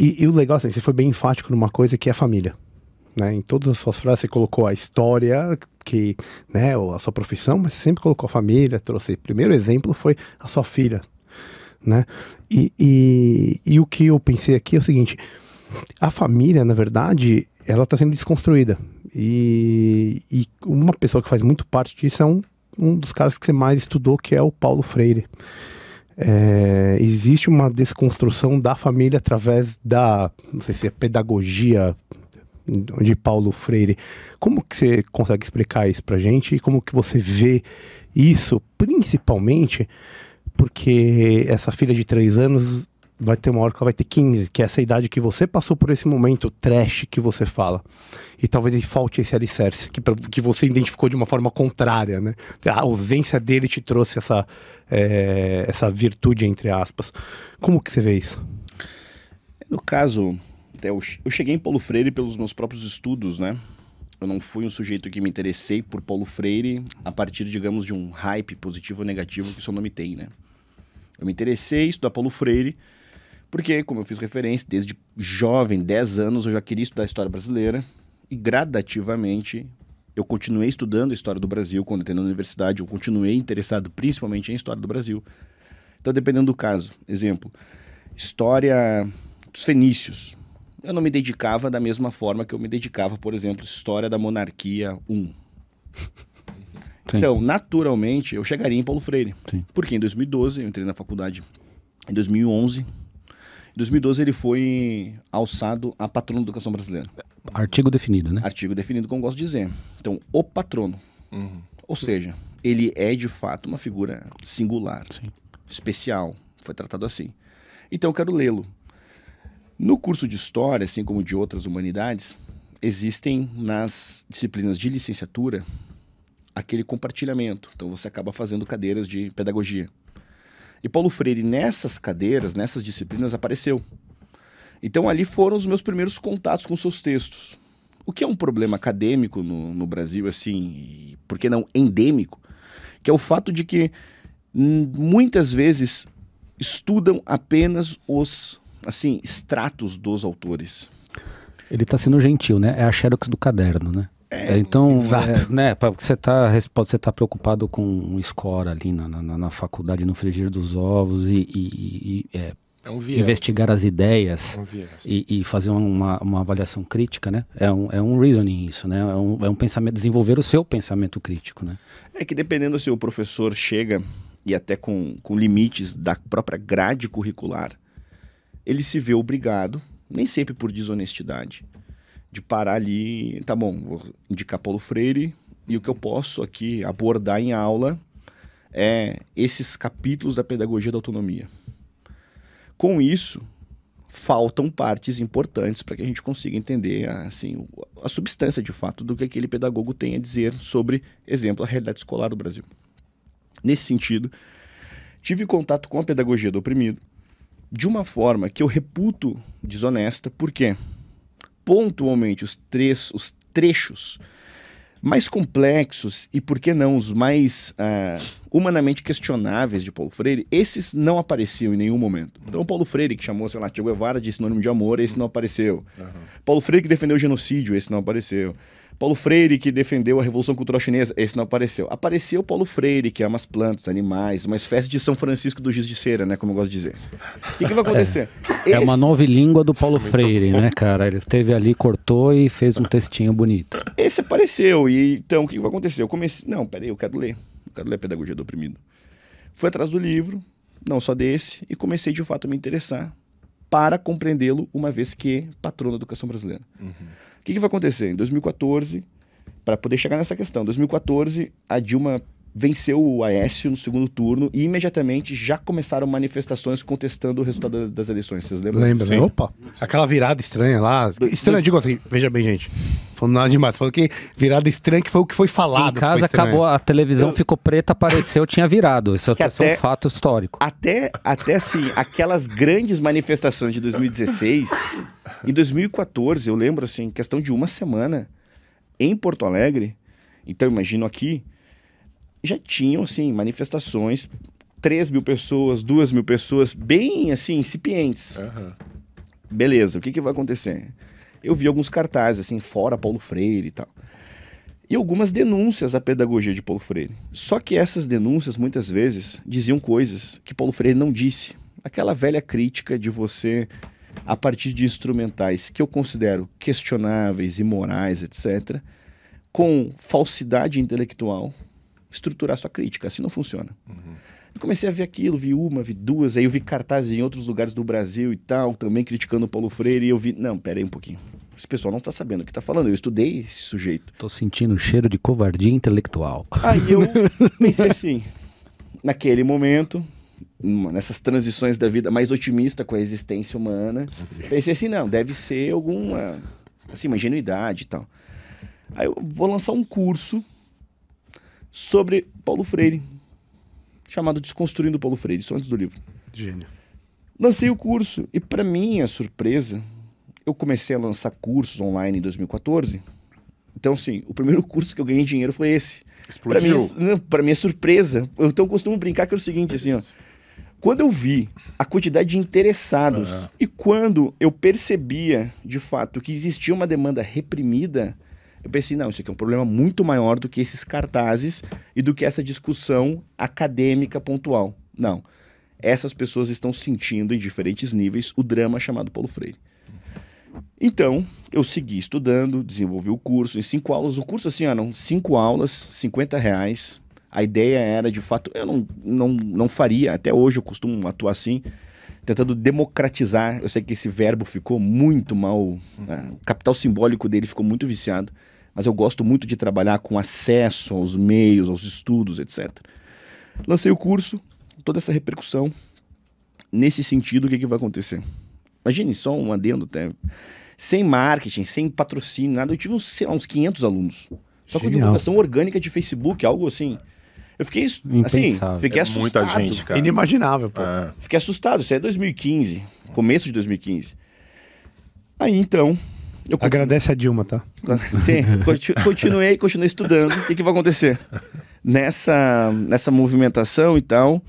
E, e o legal, assim, você foi bem enfático numa coisa que é a família. Né? Em todas as suas frases você colocou a história, que, né, a sua profissão, mas você sempre colocou a família, trouxe. Primeiro exemplo foi a sua filha, né? E, e, e o que eu pensei aqui é o seguinte: a família, na verdade, ela está sendo desconstruída. E, e, uma pessoa que faz muito parte disso é um, um dos caras que você mais estudou, que é o Paulo Freire. É, existe uma desconstrução da família através da, não sei se é pedagogia de Paulo Freire. Como que você consegue explicar isso pra gente e como que você vê isso, principalmente porque essa filha de três anos vai ter uma hora que ela vai ter 15, que é essa idade que você passou por esse momento trash que você fala. E talvez falte esse alicerce, que, que você identificou de uma forma contrária, né? A ausência dele te trouxe essa, é, essa virtude, entre aspas. Como que você vê isso? No caso, eu cheguei em Paulo Freire pelos meus próprios estudos, né? Eu não fui um sujeito que me interessei por Paulo Freire a partir, digamos, de um hype positivo ou negativo que seu nome tem, né? Eu me interessei estudar Paulo Freire porque, como eu fiz referência, desde jovem, 10 anos, eu já queria estudar história brasileira e gradativamente eu continuei estudando a história do Brasil quando entrei na universidade, eu continuei interessado principalmente em história do Brasil. Então, dependendo do caso, exemplo, história dos fenícios. Eu não me dedicava da mesma forma que eu me dedicava, por exemplo, história da monarquia 1. Então, naturalmente, eu chegaria em Paulo Freire. Sim. Porque em 2012 eu entrei na faculdade. Em 2011 em 2012 ele foi alçado a patrono da educação brasileira. Artigo definido, né? Artigo definido, como gosto de dizer. Então, o patrono. Uhum. Ou seja, ele é de fato uma figura singular, Sim. especial. Foi tratado assim. Então, eu quero lê-lo. No curso de História, assim como de outras humanidades, existem nas disciplinas de licenciatura aquele compartilhamento. Então, você acaba fazendo cadeiras de pedagogia. E Paulo Freire, nessas cadeiras, nessas disciplinas, apareceu. Então, ali foram os meus primeiros contatos com seus textos. O que é um problema acadêmico no, no Brasil, assim, por que não endêmico, que é o fato de que muitas vezes estudam apenas os, assim, extratos dos autores. Ele está sendo gentil, né? É a xerox do caderno, né? É, então, é, né, você tá, você tá preocupado com um score ali na, na, na faculdade, no frigir dos ovos e, e, e é, é um investigar as ideias é um e, e, fazer uma, uma avaliação crítica, né? É um, é um reasoning isso, né? É um, é um pensamento, desenvolver o seu pensamento crítico, né? É que dependendo se o professor chega e até com, com limites da própria grade curricular, ele se vê obrigado, nem sempre por desonestidade, de parar ali, tá bom, vou indicar Paulo Freire e o que eu posso aqui abordar em aula é esses capítulos da pedagogia da autonomia. Com isso, faltam partes importantes para que a gente consiga entender assim a substância de fato do que aquele pedagogo tem a dizer sobre, exemplo, a realidade escolar do Brasil. Nesse sentido, tive contato com a pedagogia do oprimido de uma forma que eu reputo desonesta, por quê? Pontualmente os, três, os trechos mais complexos e, por que não, os mais uh, humanamente questionáveis de Paulo Freire, esses não apareciam em nenhum momento. Então, Paulo Freire, que chamou, sei lá, Che Guevara de sinônimo de amor, esse não apareceu. Uhum. Paulo Freire, que defendeu o genocídio, esse não apareceu. Paulo Freire, que defendeu a Revolução Cultural Chinesa, esse não apareceu. Apareceu Paulo Freire, que ama as plantas, animais, uma espécie de São Francisco do Giz de Cera, né? Como eu gosto de dizer. O que, que vai acontecer? É, esse... é uma nova língua do Paulo Freire, né, cara? Ele teve ali, cortou e fez um textinho bonito. Esse apareceu, e então o que, que vai acontecer? Eu comecei. Não, peraí, eu quero ler. Eu quero ler a Pedagogia do Oprimido. Fui atrás do livro, não só desse, e comecei de fato a me interessar para compreendê-lo, uma vez que patrono da educação brasileira. Uhum. O que, que vai acontecer? Em 2014, para poder chegar nessa questão, em 2014, a Dilma venceu o Aécio no segundo turno e imediatamente já começaram manifestações contestando o resultado das eleições. Vocês lembram? Lembra, né? Opa, aquela virada estranha lá. Estranha, digo assim, veja bem, gente. Falando nada demais. Falou que virada estranha que foi o que foi falado. Em casa acabou, a televisão Eu... ficou preta, apareceu, tinha virado. Isso é até, é um fato histórico. Até, até assim, aquelas grandes manifestações de 2016, em 2014, eu lembro assim, questão de uma semana, em Porto Alegre, então imagino aqui, já tinham, assim, manifestações, 3 mil pessoas, 2 mil pessoas, bem, assim, incipientes. Uhum. Beleza, o que, que vai acontecer? Eu vi alguns cartazes, assim, fora Paulo Freire e tal. E algumas denúncias à pedagogia de Paulo Freire. Só que essas denúncias, muitas vezes, diziam coisas que Paulo Freire não disse. Aquela velha crítica de você, a partir de instrumentais que eu considero questionáveis, imorais, etc., com falsidade intelectual, estruturar sua crítica. Assim não funciona. Uhum. Eu comecei a ver aquilo, vi uma, vi duas, aí eu vi cartazes em outros lugares do Brasil e tal, também criticando o Paulo Freire, e eu vi, não, pera aí um pouquinho. Esse pessoal não está sabendo o que está falando. Eu estudei esse sujeito. Tô sentindo o cheiro de covardia intelectual. Aí eu pensei assim, naquele momento, nessas transições da vida mais otimista com a existência humana, pensei assim, não, deve ser alguma, assim, uma ingenuidade e tal. Aí eu vou lançar um curso sobre Paulo Freire, chamado Desconstruindo Paulo Freire, isso antes do livro. Gênio. Lancei o curso e, para minha surpresa, eu comecei a lançar cursos online em 2014. Então, assim, o primeiro curso que eu ganhei dinheiro foi esse. Para mim, para minha surpresa, eu então costumo brincar que é o seguinte, assim, ó. Quando eu vi a quantidade de interessados uhum. e quando eu percebia, de fato, que existia uma demanda reprimida, eu pensei, não, isso aqui é um problema muito maior do que esses cartazes e do que essa discussão acadêmica pontual. Não. Essas pessoas estão sentindo em diferentes níveis o drama chamado Paulo Freire. Então, eu segui estudando, desenvolvi o curso em cinco aulas. O curso, assim, eram cinco aulas, 50 reais. A ideia era, de fato, eu não, não, não faria, até hoje eu costumo atuar assim, tentando democratizar. Eu sei que esse verbo ficou muito mal, né? o capital simbólico dele ficou muito viciado mas eu gosto muito de trabalhar com acesso aos meios, aos estudos, etc. Lancei o curso, toda essa repercussão. Nesse sentido, o que, que vai acontecer? Imagine só um adendo até. Sem marketing, sem patrocínio, nada. Eu tive uns, sei lá, uns 500 alunos. Só com divulgação orgânica de Facebook, algo assim. Eu fiquei assim, fiquei é assustado. Muita gente, cara. Inimaginável, pô. É. Fiquei assustado. Isso é 2015, começo de 2015. Aí então, eu Agradece a Dilma, tá? Sim, continuei, continuei estudando. O que, que vai acontecer? Nessa, nessa movimentação e tal,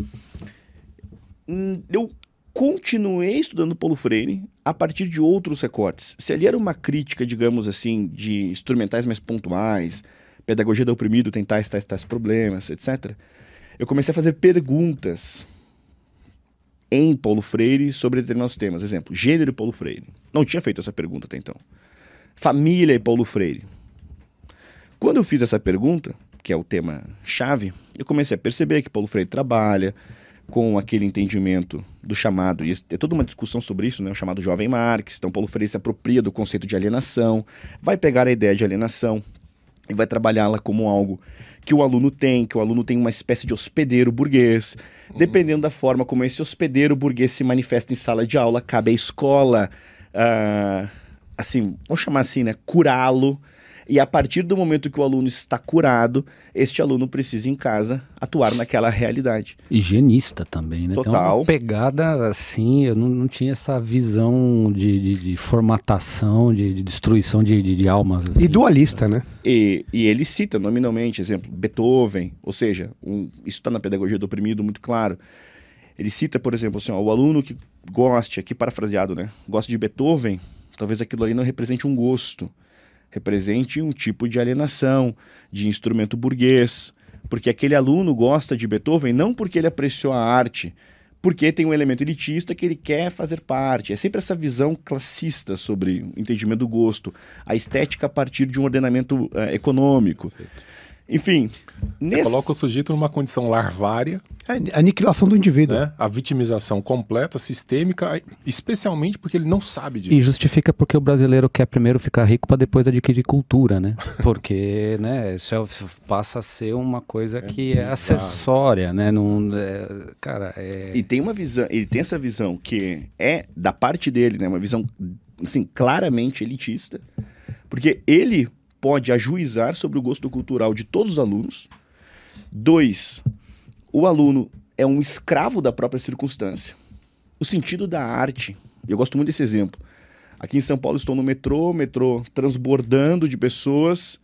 eu continuei estudando Paulo Freire a partir de outros recortes. Se ali era uma crítica, digamos assim, de instrumentais mais pontuais, pedagogia do oprimido tem tais, tais, problemas, etc., eu comecei a fazer perguntas em Paulo Freire sobre determinados temas. Exemplo, gênero Paulo Freire. Não tinha feito essa pergunta até então família e Paulo Freire? Quando eu fiz essa pergunta, que é o tema chave, eu comecei a perceber que Paulo Freire trabalha com aquele entendimento do chamado, e tem toda uma discussão sobre isso, né, o chamado jovem Marx. Então, Paulo Freire se apropria do conceito de alienação, vai pegar a ideia de alienação e vai trabalhá-la como algo que o aluno tem, que o aluno tem uma espécie de hospedeiro burguês. Uhum. Dependendo da forma como esse hospedeiro burguês se manifesta em sala de aula, cabe à escola. Uh, assim, vamos chamar assim, né, curá-lo. E a partir do momento que o aluno está curado, este aluno precisa em casa atuar naquela realidade. Higienista também, né? Total. Tem uma pegada assim, eu não, não tinha essa visão de, de, de formatação, de, de destruição de, de, almas. Assim. E dualista, né? E, e ele cita nominalmente, exemplo, Beethoven, ou seja, um, isso está na pedagogia do oprimido muito claro. Ele cita, por exemplo, assim, ó, o aluno que goste, aqui parafraseado, né? Gosta de Beethoven, Talvez aquilo ali não represente um gosto, represente um tipo de alienação, de instrumento burguês. Porque aquele aluno gosta de Beethoven não porque ele apreciou a arte, porque tem um elemento elitista que ele quer fazer parte. É sempre essa visão classista sobre o entendimento do gosto, a estética a partir de um ordenamento uh, econômico. Perfeito. Enfim. Você nesse... coloca o sujeito numa condição larvária. É a aniquilação do indivíduo. Né? A vitimização completa, sistêmica, especialmente porque ele não sabe disso. E justifica porque o brasileiro quer primeiro ficar rico para depois adquirir cultura, né? Porque, né, isso é, passa a ser uma coisa é que é acessória, né? Não, é, cara, é... E tem uma visão, ele tem essa visão que é da parte dele, né? Uma visão, assim, claramente elitista. Porque ele pode ajuizar sobre o gosto cultural de todos os alunos. Dois, o aluno é um escravo da própria circunstância. O sentido da arte, eu gosto muito desse exemplo. Aqui em São Paulo estou no metrô, metrô transbordando de pessoas,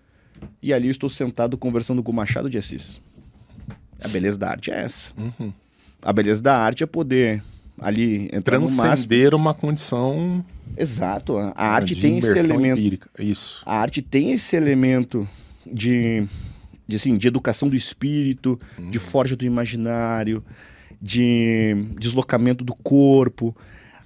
e ali estou sentado conversando com o Machado de Assis. A beleza da arte é essa. Uhum. A beleza da arte é poder ali entrar no Transcender uma condição Exato. A arte tem esse elemento. Empírica. Isso. A arte tem esse elemento de, de, assim, de educação do espírito, uhum. de forja do imaginário, de deslocamento do corpo.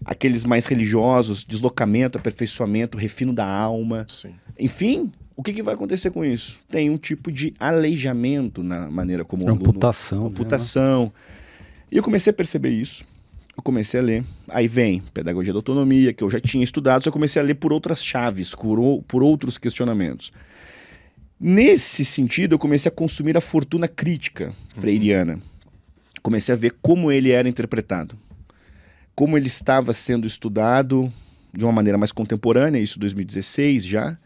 Aqueles mais religiosos, deslocamento, aperfeiçoamento, refino da alma. Sim. Enfim, o que, que, vai acontecer com isso? Tem um tipo de aleijamento na maneira como o amputação, aluno... Amputação. Né? E eu comecei a perceber isso eu comecei a ler. Aí vem Pedagogia da Autonomia, que eu já tinha estudado, só eu comecei a ler por outras chaves, por, por outros questionamentos. Nesse sentido, eu comecei a consumir a fortuna crítica freiriana. Comecei a ver como ele era interpretado, como ele estava sendo estudado de uma maneira mais contemporânea, isso 2016 já,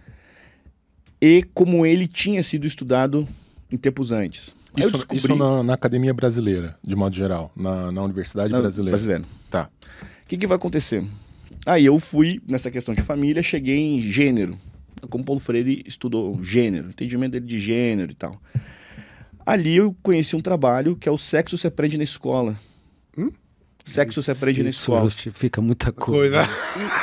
e como ele tinha sido estudado em tempos antes. Isso, descobri... isso na, na, academia brasileira, de modo geral, na, na universidade na, brasileira. Brasileira. Tá. O que, que vai acontecer? Aí eu fui nessa questão de família, cheguei em gênero. Como Paulo Freire estudou gênero, entendimento dele de gênero e tal. Ali eu conheci um trabalho que é o Sexo se aprende na escola. Hum? Sexo se aprende na escola. justifica muita coisa.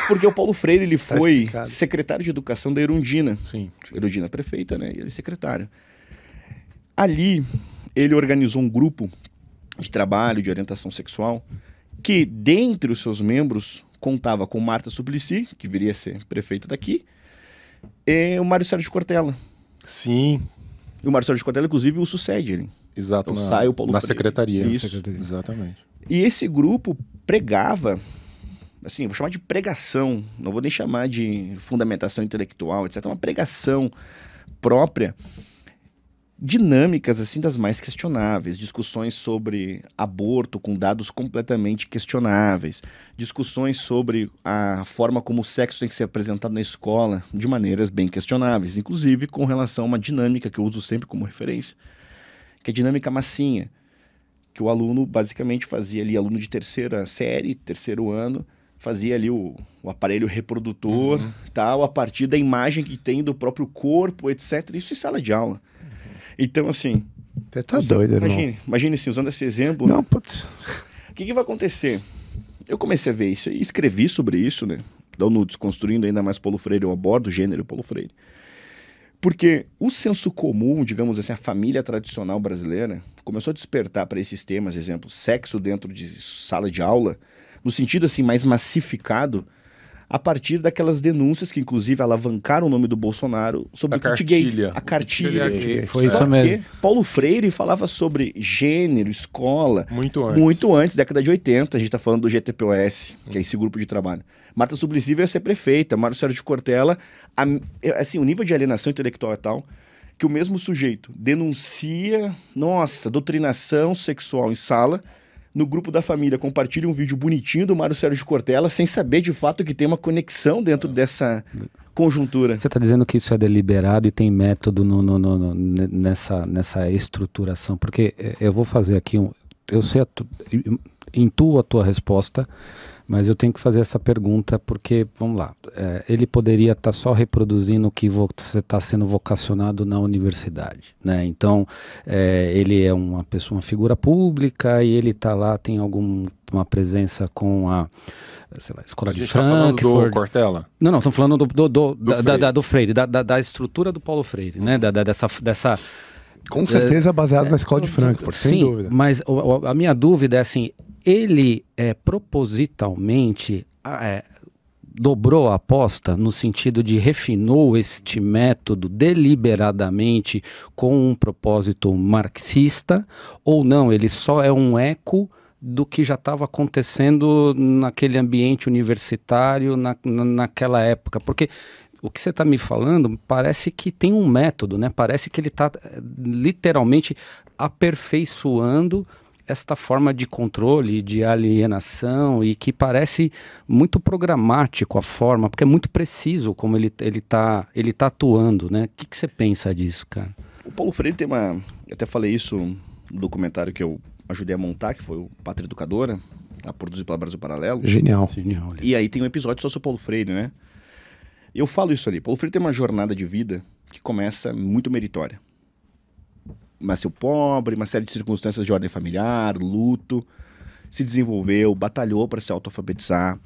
Porque o Paulo Freire ele tá foi secretário de educação da Erundina. Sim. Erundina prefeita, né? E ele é secretário. Ali, ele organizou um grupo de trabalho de orientação sexual que, dentre os seus membros, contava com Marta Suplicy, que viria a ser prefeito daqui, e o Mário Sérgio Cortella. Sim. E o Mário Sérgio Cortella, inclusive, o sucede ele. Exato. Então, na, sai o Paulo na Freire. secretaria. Isso. Secretaria. Exatamente. E esse grupo pregava, assim, vou chamar de pregação, não vou nem chamar de fundamentação intelectual, etc. Uma pregação própria dinâmicas assim das mais questionáveis, discussões sobre aborto com dados completamente questionáveis, discussões sobre a forma como o sexo tem que ser apresentado na escola de maneiras bem questionáveis, inclusive com relação a uma dinâmica que eu uso sempre como referência, que é a dinâmica massinha, que o aluno basicamente fazia ali, aluno de terceira série, terceiro ano, fazia ali o, o aparelho reprodutor, uhum. tal, a partir da imagem que tem do próprio corpo, etc. Isso em sala de aula. Então, assim. Você tá doido, imagine, irmão. Imagine assim, usando esse exemplo. Não, putz. O que, que vai acontecer? Eu comecei a ver isso e escrevi sobre isso, né? Dando, desconstruindo ainda mais Paulo Freire, eu abordo o gênero Paulo Freire. Porque o senso comum, digamos assim, a família tradicional brasileira, começou a despertar para esses temas, exemplo, sexo dentro de sala de aula, no sentido assim mais massificado, a partir daquelas denúncias que, inclusive, alavancaram o nome do Bolsonaro sobre a o kit gay. A cartilha. gay. Foi isso mesmo. Paulo Freire falava sobre gênero, escola. Muito antes. Muito antes, década de 80. A gente está falando do GTPOS, que é esse grupo de trabalho. Marta Suplicy ia ser prefeita, Mário Sérgio de Cortella. A, assim, o nível de alienação intelectual é tal que o mesmo sujeito denuncia, nossa, doutrinação sexual em sala no grupo da família compartilha um vídeo bonitinho do Mário Sérgio Cortella sem saber de fato que tem uma conexão dentro dessa conjuntura. Você está dizendo que isso é deliberado e tem método no, no, no, nessa, nessa estruturação? Porque eh, eu vou fazer aqui um. Eu sei, a tu, intuo a tua resposta, mas eu tenho que fazer essa pergunta porque, vamos lá, é, ele poderia estar tá só reproduzindo o que você está sendo vocacionado na universidade, né? Então, é, ele é uma pessoa, uma figura pública e ele está lá, tem alguma presença com a sei lá, escola de Frankfurt. Tá falando do Cortella? Não, não, estamos falando do, do, do, do, da, Freire. Da, do Freire, da, da, da, estrutura do Paulo Freire, né? Da, da, dessa, dessa com certeza baseado é, na escola de Frankfurt, sim, sem dúvida. Mas a minha dúvida é assim: ele é, propositalmente é, dobrou a aposta no sentido de refinou este método deliberadamente com um propósito marxista ou não? Ele só é um eco do que já estava acontecendo naquele ambiente universitário na, na, naquela época, porque o que você está me falando parece que tem um método, né? Parece que ele está literalmente aperfeiçoando esta forma de controle, de alienação e que parece muito programático a forma, porque é muito preciso como ele ele está ele tá atuando, né? O que, que você pensa disso, cara? O Paulo Freire tem uma, eu até falei isso no documentário que eu ajudei a montar, que foi o Pátria Educadora, tá, produzido pela Brasil Paralelo. Genial. Genial. E aí tem um episódio só sobre o Paulo Freire, né? Eu falo isso ali. Paulo Freire tem uma jornada de vida que começa muito meritória nasceu pobre, uma série de circunstâncias de ordem familiar, luto. se desenvolveu, batalhou para se autoalfabetizar,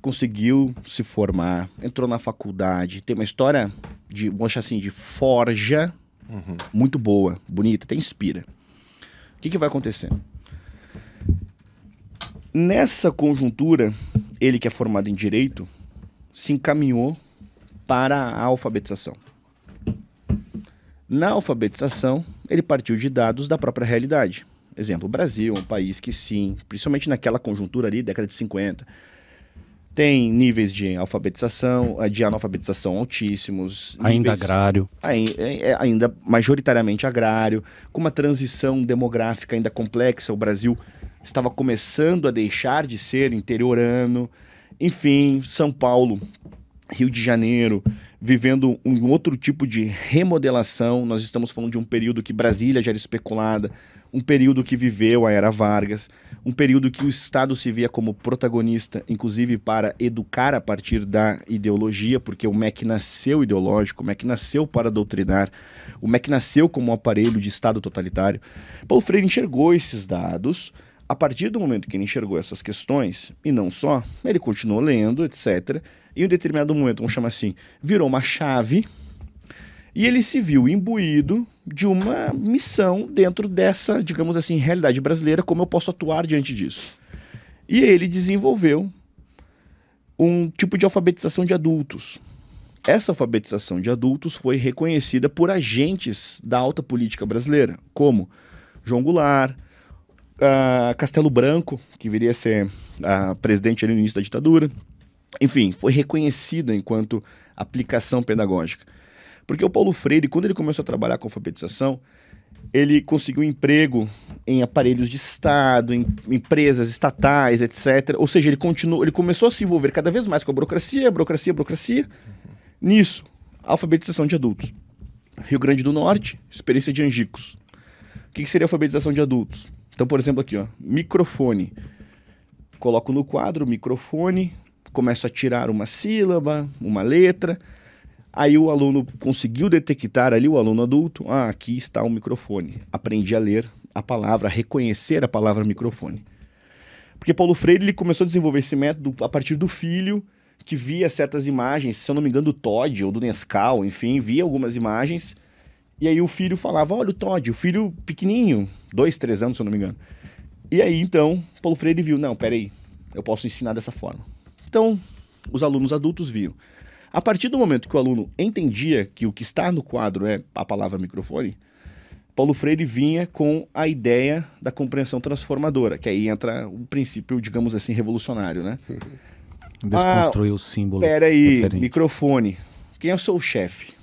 conseguiu se formar, entrou na faculdade, tem uma história de, vamos assim, de forja uhum. muito boa, bonita, até inspira. O que, que vai acontecer? Nessa conjuntura, ele que é formado em direito, se encaminhou para a alfabetização. Na alfabetização, ele partiu de dados da própria realidade. Exemplo, o Brasil um país que sim, principalmente naquela conjuntura ali, década de 50, tem níveis de alfabetização, de analfabetização altíssimos. Ainda níveis, agrário. É, é, ainda majoritariamente agrário, com uma transição demográfica ainda complexa. O Brasil estava começando a deixar de ser interiorano. Enfim, São Paulo, Rio de Janeiro, vivendo um outro tipo de remodelação. Nós estamos falando de um período que Brasília já era especulada, um período que viveu a Era Vargas, um período que o Estado se via como protagonista, inclusive para educar a partir da ideologia, porque o MEC nasceu ideológico, o MEC nasceu para doutrinar, o MEC nasceu como um aparelho de Estado totalitário. Paulo Freire enxergou esses dados a partir do momento que ele enxergou essas questões, e não só, ele continuou lendo, etc. Em um determinado momento, vamos chamar assim, virou uma chave e ele se viu imbuído de uma missão dentro dessa, digamos assim, realidade brasileira, como eu posso atuar diante disso. E ele desenvolveu um tipo de alfabetização de adultos. Essa alfabetização de adultos foi reconhecida por agentes da alta política brasileira, como João Goulart, uh, Castelo Branco, que viria a ser uh, presidente no início da ditadura. Enfim, foi reconhecida enquanto aplicação pedagógica. Porque o Paulo Freire, quando ele começou a trabalhar com alfabetização, ele conseguiu emprego em aparelhos de Estado, em empresas estatais, etc. Ou seja, ele continuou, ele começou a se envolver cada vez mais com a burocracia, burocracia, burocracia. Nisso, alfabetização de adultos. Rio Grande do Norte, experiência de angicos. O que, que seria alfabetização de adultos? Então, por exemplo, aqui, ó, microfone. Coloco no quadro microfone, começo a tirar uma sílaba, uma letra. Aí o aluno conseguiu detectar ali, o aluno adulto, ah, aqui está o microfone. Aprendi a ler a palavra, a reconhecer a palavra microfone. Porque Paulo Freire ele começou a desenvolver esse método a partir do filho, que via certas imagens, se eu não me engano, do Todd ou do Nescau, enfim, via algumas imagens e aí o filho falava, olha o Todd, o filho pequenininho, dois, três anos, se eu não me engano. E aí, então, Paulo Freire viu, não, peraí, eu posso ensinar dessa forma. Então, os alunos adultos viam. A partir do momento que o aluno entendia que o que está no quadro é a palavra microfone, Paulo Freire vinha com a ideia da compreensão transformadora, que aí entra o princípio, digamos assim, revolucionário, né? Desconstruir ah, o símbolo. Peraí, microfone. Quem é o seu chefe?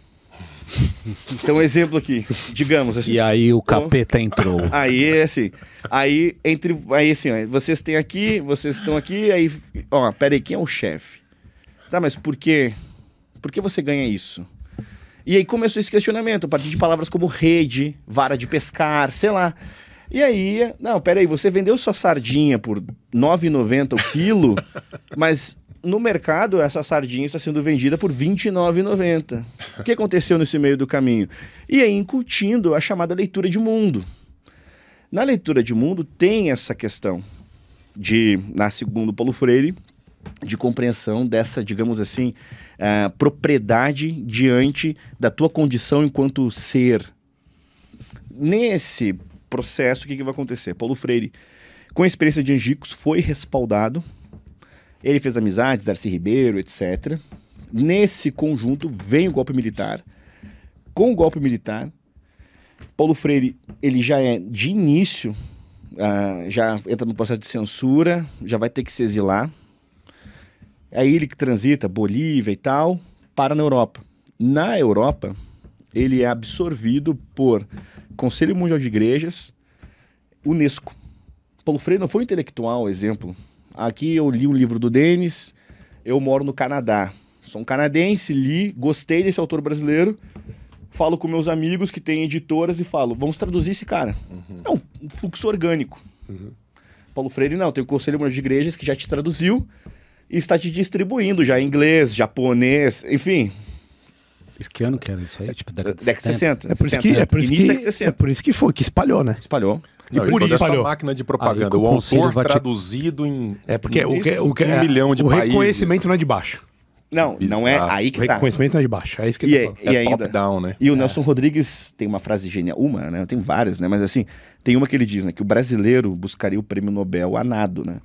Então, um exemplo aqui, digamos assim. E aí o capeta entrou. Aí, assim, aí entre, aí assim, ó, vocês têm aqui, vocês estão aqui, aí, ó, peraí, quem é o chefe? Tá, mas por quê? Por que você ganha isso? E aí começou esse questionamento, a partir de palavras como rede, vara de pescar, sei lá. E aí, não, peraí, você vendeu sua sardinha por R$ 9,90 o quilo, mas no mercado, essa sardinha está sendo vendida por R$ 29,90. O que aconteceu nesse meio do caminho? E aí, incutindo a chamada leitura de mundo. Na leitura de mundo, tem essa questão de, na segundo Paulo Freire, de compreensão dessa, digamos assim, uh, propriedade diante da tua condição enquanto ser. Nesse processo, o que, que vai acontecer? Paulo Freire, com a experiência de Angicos, foi respaldado ele fez amizades, Darcy Ribeiro, etc. Nesse conjunto vem o golpe militar. Com o golpe militar, Paulo Freire ele já é de início, uh, já entra no processo de censura, já vai ter que se exilar. É ele que transita Bolívia e tal, para na Europa. Na Europa, ele é absorvido por Conselho Mundial de Igrejas, Unesco. Paulo Freire não foi um intelectual, exemplo, Aqui eu li um livro do Denis, eu moro no Canadá. Sou um canadense, li, gostei desse autor brasileiro. Falo com meus amigos que têm editoras e falo, vamos traduzir esse cara. Uhum. É um fluxo orgânico. Uhum. Paulo Freire, não, tem o Conselho de Igrejas que já te traduziu e está te distribuindo já em inglês, japonês, enfim. Que ano que era isso aí? Tipo, década de 60. 60 é por isso que, é por isso que, é por isso que foi, que espalhou, né? Espalhou. E não, por isso essa máquina de propaganda, o, o autor traduzido em É porque o, que, o, que, um milhão de o países. reconhecimento não é de baixo. Não, Bizarro. não é aí que o tá. O reconhecimento não é de baixo, é isso que e, é, e é ainda, down, né? E o é. Nelson Rodrigues tem uma frase genial, uma, né? Tem várias, né? Mas assim, tem uma que ele diz, né? Que o brasileiro buscaria o prêmio Nobel a nado, né?